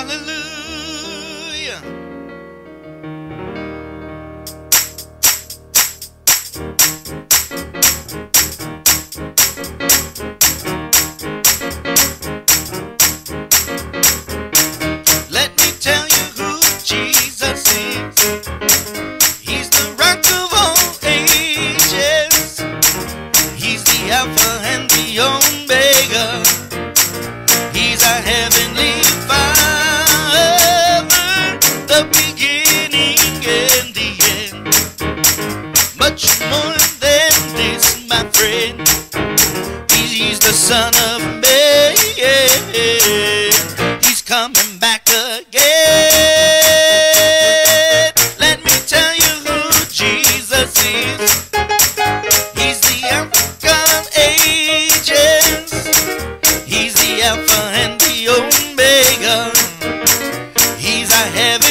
Hallelujah. Let me tell you who Jesus is. He's the rock of all ages. He's the Alpha and the Omega. Beginning and the end. Much more than this, my friend. He's the Son of Man. He's coming back again. Let me tell you who Jesus is. He's the Alpha of. He's the Alpha and the Omega. He's a heavenly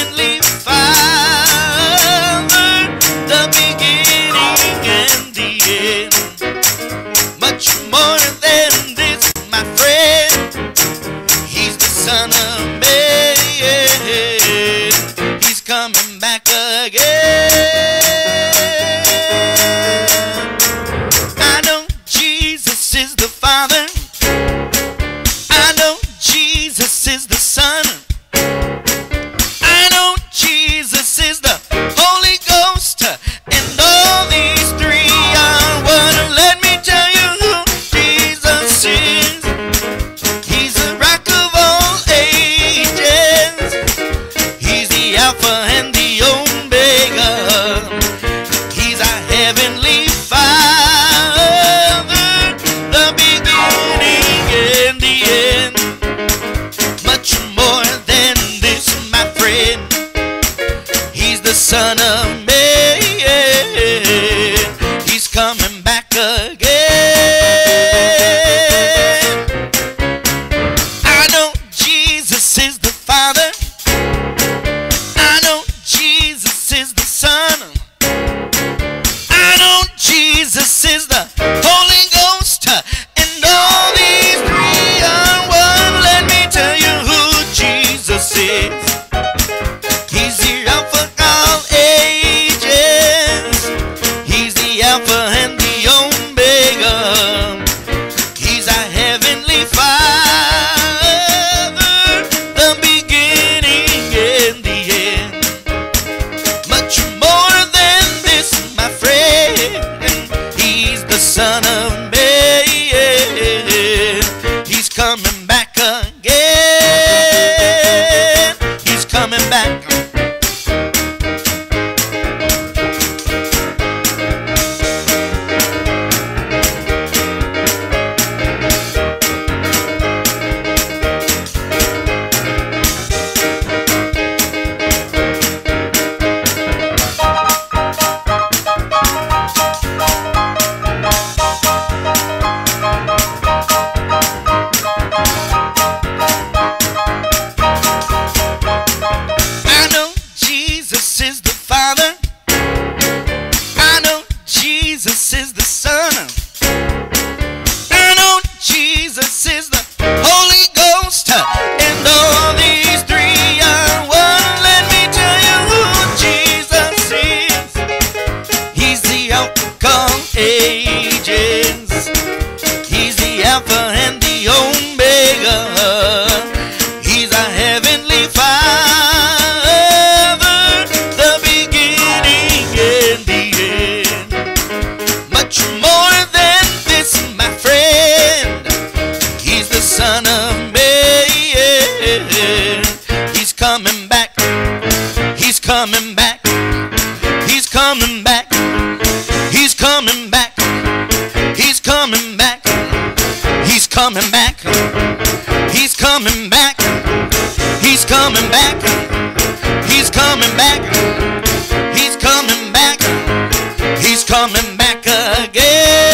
back again. I know Jesus is the Father. I know Jesus is the Son. The Son of Man. He's coming back again. I know Jesus is the Father. I know Jesus is the Son. I know Jesus is the Holy Ghost. And all these three are one. Let me tell you who Jesus is. Gay Father. I know Jesus is the Son. I know Jesus is the Holy Ghost. And all these three are one. Let me tell you who Jesus is. He's the of ages. He's the Alpha and the Omega. coming back. He's coming back. He's coming back. He's coming back. He's coming back. He's coming back. He's coming back. He's coming back. He's coming back again.